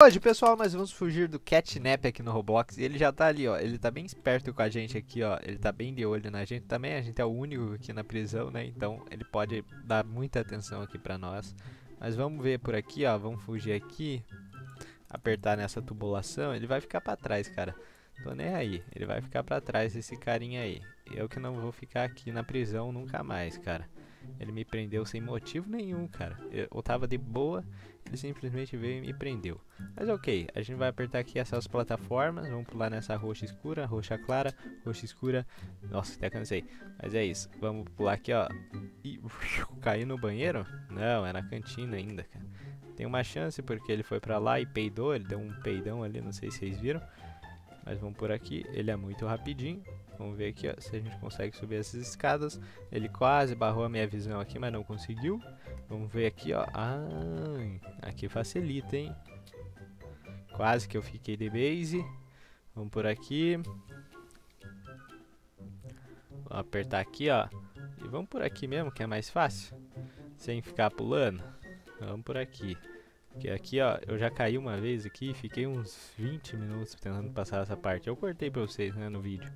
Hoje, pessoal, nós vamos fugir do catnap aqui no Roblox. E ele já tá ali, ó. Ele tá bem esperto com a gente aqui, ó. Ele tá bem de olho na gente também. A gente é o único aqui na prisão, né? Então, ele pode dar muita atenção aqui pra nós. Mas vamos ver por aqui, ó. Vamos fugir aqui. Apertar nessa tubulação. Ele vai ficar pra trás, cara. Tô nem aí. Ele vai ficar pra trás, esse carinha aí. Eu que não vou ficar aqui na prisão nunca mais, cara. Ele me prendeu sem motivo nenhum, cara. Eu tava de boa, ele simplesmente veio e me prendeu. Mas ok, a gente vai apertar aqui essas plataformas. Vamos pular nessa roxa escura, roxa clara, roxa escura. Nossa, até cansei. Mas é isso. Vamos pular aqui, ó. E cair no banheiro? Não, é na cantina ainda, cara. Tem uma chance porque ele foi pra lá e peidou. Ele deu um peidão ali, não sei se vocês viram. Mas vamos por aqui. Ele é muito rapidinho. Vamos ver aqui ó, se a gente consegue subir essas escadas. Ele quase barrou a minha visão aqui, mas não conseguiu. Vamos ver aqui, ó. Ah, aqui facilita, hein? Quase que eu fiquei de base. Vamos por aqui. Vamos apertar aqui, ó. E vamos por aqui mesmo, que é mais fácil. Sem ficar pulando. Vamos por aqui. Porque aqui, ó, eu já caí uma vez aqui fiquei uns 20 minutos tentando passar essa parte. Eu cortei pra vocês, né, no vídeo.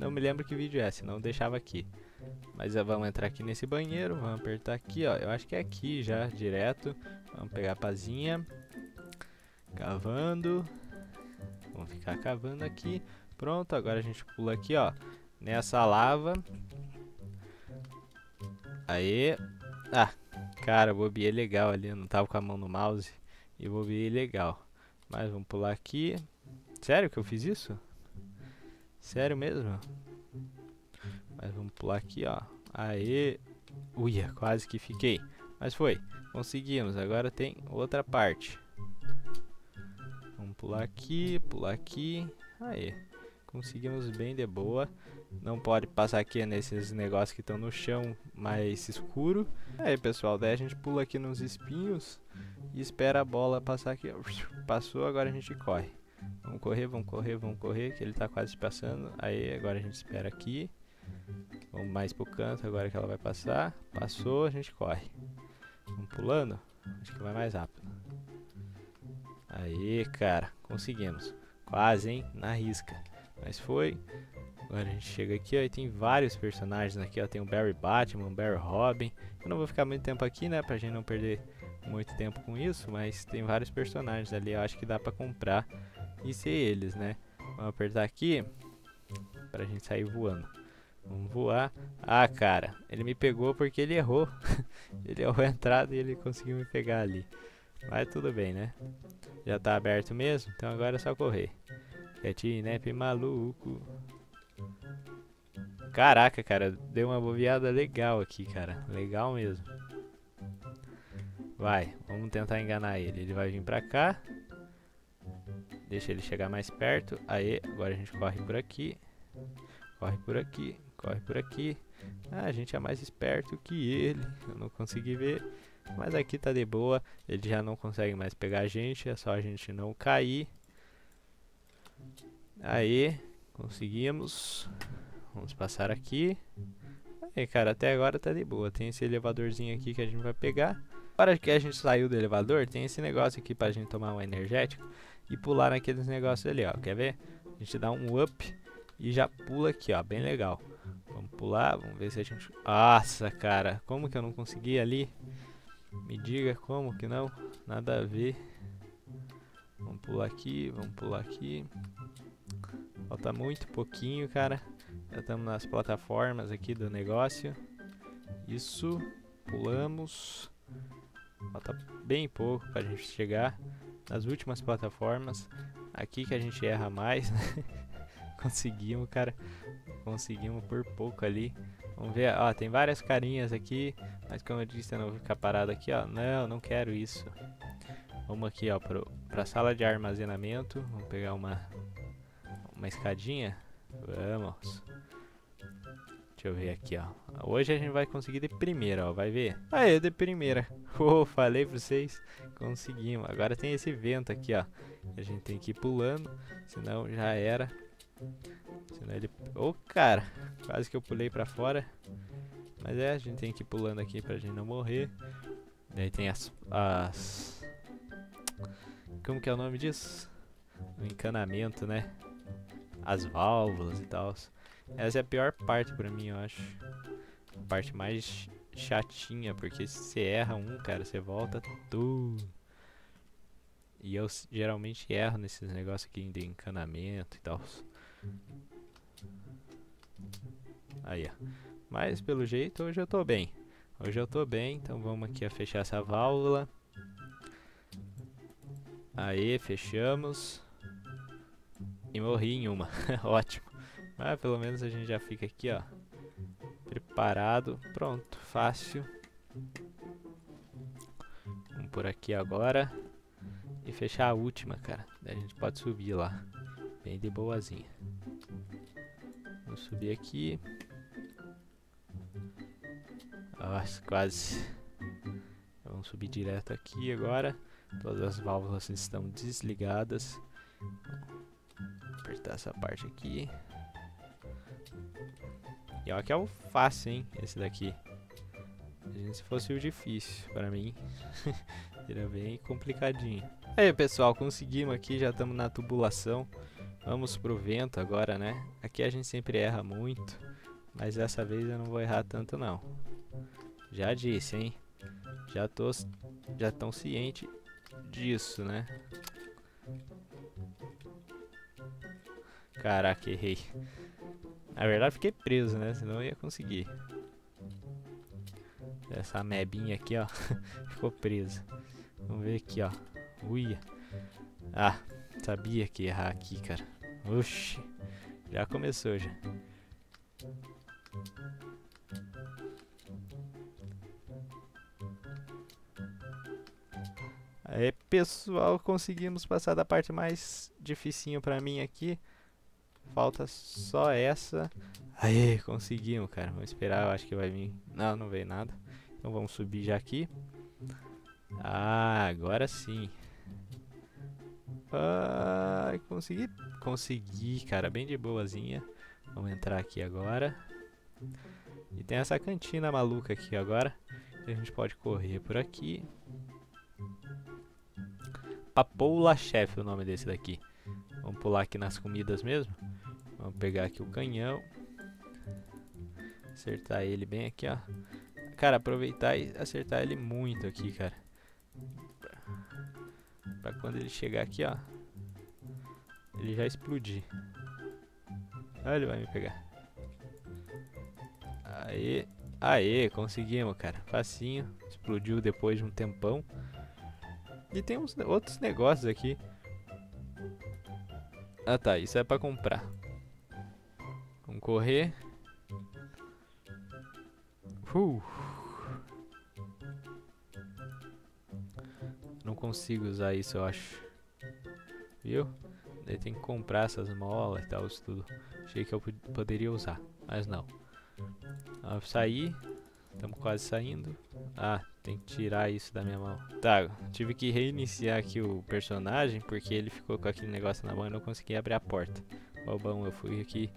Não me lembro que vídeo é, senão deixava aqui. Mas vamos entrar aqui nesse banheiro, vamos apertar aqui, ó. Eu acho que é aqui já, direto. Vamos pegar a pazinha. Cavando. Vamos ficar cavando aqui. Pronto, agora a gente pula aqui, ó. Nessa lava. Aê. Ah, cara, bobiei legal ali. Não tava com a mão no mouse. E bobiei legal. Mas vamos pular aqui. Sério que eu fiz isso? Sério mesmo? Mas vamos pular aqui, ó. Aê. Uia, quase que fiquei. Mas foi. Conseguimos. Agora tem outra parte. Vamos pular aqui, pular aqui. Aê. Conseguimos bem de boa. Não pode passar aqui nesses negócios que estão no chão mais escuro. Aí, pessoal, daí a gente pula aqui nos espinhos e espera a bola passar aqui. Passou, agora a gente corre. Vamos correr, vamos correr, vamos correr, que ele tá quase passando. Aí, agora a gente espera aqui. Vamos mais pro canto, agora que ela vai passar. Passou, a gente corre. Vamos pulando? Acho que vai mais rápido. Aí, cara, conseguimos. Quase, hein? Na risca. Mas foi. Agora a gente chega aqui, ó, e tem vários personagens aqui, ó. Tem o Barry Batman, o Barry Robin. Eu não vou ficar muito tempo aqui, né, pra gente não perder muito tempo com isso, mas tem vários personagens ali, eu acho que dá pra comprar e ser eles, né? Vamos apertar aqui pra gente sair voando. Vamos voar. Ah, cara, ele me pegou porque ele errou. ele errou a entrada e ele conseguiu me pegar ali. Mas tudo bem, né? Já tá aberto mesmo, então agora é só correr. Catnap maluco. Caraca, cara, deu uma bobeada legal aqui, cara. Legal mesmo. Vai, vamos tentar enganar ele. Ele vai vir pra cá. Deixa ele chegar mais perto. Aí, agora a gente corre por aqui. Corre por aqui. Corre por aqui. Ah, a gente é mais esperto que ele. Eu não consegui ver. Mas aqui tá de boa. Ele já não consegue mais pegar a gente. É só a gente não cair. Aí, conseguimos. Vamos passar aqui. Aí, cara, até agora tá de boa. Tem esse elevadorzinho aqui que a gente vai pegar. Agora que a gente saiu do elevador, tem esse negócio aqui pra gente tomar um energético e pular naqueles negócios ali, ó. Quer ver? A gente dá um up e já pula aqui, ó. Bem legal. Vamos pular, vamos ver se a gente... Nossa, cara. Como que eu não consegui ali? Me diga como que não. Nada a ver. Vamos pular aqui, vamos pular aqui. Falta muito pouquinho, cara. Já estamos nas plataformas aqui do negócio. Isso. Pulamos. Falta bem pouco para a gente chegar nas últimas plataformas. Aqui que a gente erra mais, né? Conseguimos, cara. Conseguimos por pouco ali. Vamos ver, ó, tem várias carinhas aqui. Mas como eu disse, eu não vou ficar parado aqui, ó. Não, não quero isso. Vamos aqui, ó, pro, pra sala de armazenamento. Vamos pegar uma, uma escadinha. Vamos. Deixa eu ver aqui, ó. Hoje a gente vai conseguir de primeira, ó. Vai ver? Aê, de primeira. Oh, falei pra vocês. Conseguimos. Agora tem esse vento aqui, ó. A gente tem que ir pulando. Senão já era. Senão ele... Ô, oh, cara. Quase que eu pulei pra fora. Mas é, a gente tem que ir pulando aqui pra gente não morrer. Daí tem as... as... como que é o nome disso? O encanamento, né? As válvulas e tal. Essa é a pior parte pra mim, eu acho. A parte mais chatinha, porque se você erra um, cara, você volta tudo. E eu geralmente erro nesses negócios aqui de encanamento e tal. Aí, ó. Mas pelo jeito hoje eu tô bem. Hoje eu tô bem, então vamos aqui a fechar essa válvula. Aí, fechamos. E morri em uma. Ótimo. Mas pelo menos a gente já fica aqui, ó. Preparado. Pronto, fácil. Vamos por aqui agora. E fechar a última, cara. Daí a gente pode subir lá. Bem de boazinha. Vamos subir aqui. Nossa, quase. Vamos subir direto aqui agora. Todas as válvulas estão desligadas. Vou apertar essa parte aqui. E olha que é o fácil, hein? Esse daqui. Imagina se fosse o difícil para mim. Seria bem complicadinho. Aí, pessoal, conseguimos aqui. Já estamos na tubulação. Vamos pro vento agora, né? Aqui a gente sempre erra muito. Mas dessa vez eu não vou errar tanto, não. Já disse, hein? Já tô... Já tão ciente disso, né? Caraca, errei. Na verdade fiquei preso, né? Senão eu ia conseguir. Essa mebinha aqui, ó. Ficou presa. Vamos ver aqui, ó. Uia. Ah, sabia que ia errar aqui, cara. Oxi. Já começou, já. Aí, pessoal, conseguimos passar da parte mais dificinho pra mim aqui. Falta só essa. Aí, conseguimos, cara. Vamos esperar, eu acho que vai vir. Não, não veio nada. Então vamos subir já aqui. Ah, agora sim. Ah, consegui. Consegui, cara. Bem de boazinha. Vamos entrar aqui agora. E tem essa cantina maluca aqui agora. A gente pode correr por aqui. Papoula Chef o nome desse daqui. Vamos pular aqui nas comidas mesmo. Vamos pegar aqui o canhão. Acertar ele bem aqui, ó. Cara, aproveitar e acertar ele muito aqui, cara. Pra quando ele chegar aqui, ó. Ele já explodir. Olha, ele vai me pegar. Aê. Aê, conseguimos, cara. Facinho. Explodiu depois de um tempão. E tem uns outros negócios aqui. Ah tá, isso é pra comprar. Vamos correr. Uh. Não consigo usar isso, eu acho. Viu? Daí tem que comprar essas molas e tal, isso tudo. Achei que eu poderia usar, mas não. Vamos sair. Estamos quase saindo. Ah, tem que tirar isso da minha mão. Tá, tive que reiniciar aqui o personagem porque ele ficou com aquele negócio na mão e não consegui abrir a porta. Bom, eu fui aqui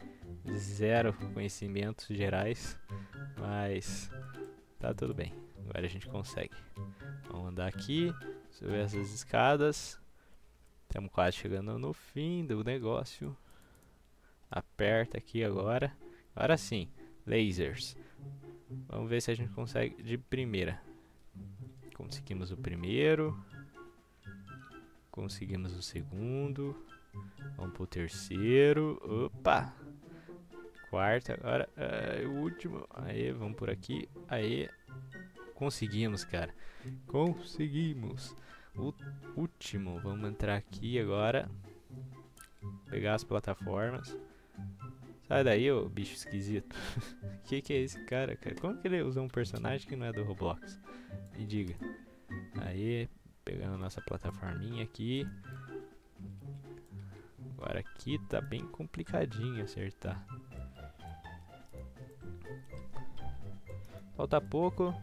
zero conhecimentos gerais, mas tá tudo bem. Agora a gente consegue. Vamos andar aqui, subir essas escadas. Estamos quase chegando no fim do negócio. Aperta aqui agora. Agora sim, lasers. Vamos ver se a gente consegue de primeira. Conseguimos o primeiro. Conseguimos o segundo. Vamos pro terceiro. Opa! Quarto agora. É, o último. Aí, vamos por aqui. Aí. Conseguimos, cara. Conseguimos. O último. Vamos entrar aqui agora. Pegar as plataformas. Sai daí, ô bicho esquisito. que que é esse cara, cara? Como que ele usa um personagem que não é do Roblox? Me diga. Aí, pegando nossa plataforminha aqui. Agora aqui tá bem complicadinho acertar. Falta pouco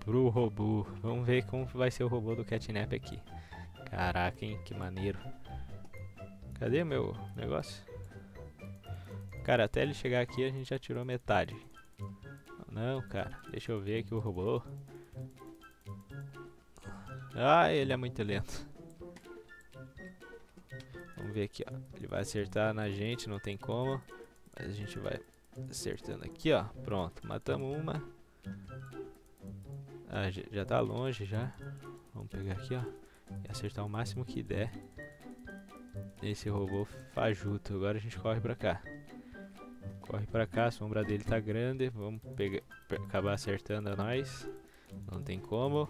pro robô. Vamos ver como vai ser o robô do Catnap aqui. Caraca, hein? Que maneiro. Cadê meu negócio? Cara, até ele chegar aqui a gente já tirou metade. Não, cara. Deixa eu ver aqui o robô. Ah, ele é muito lento. Vamos ver aqui, ó. Ele vai acertar na gente, não tem como. Mas a gente vai acertando aqui, ó. Pronto, matamos uma. Ah, já tá longe já. Vamos pegar aqui, ó. E acertar o máximo que der. Esse robô fajuto. Agora a gente corre pra cá. Corre pra cá, a sombra dele tá grande. Vamos pegar, acabar acertando a nós. Não tem como.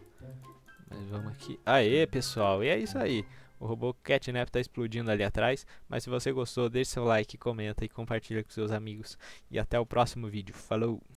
Mas vamos aqui. Aê, pessoal. E é isso aí. O robô Catnap tá explodindo ali atrás. Mas se você gostou, deixe seu like, comenta e compartilha com seus amigos. E até o próximo vídeo. Falou!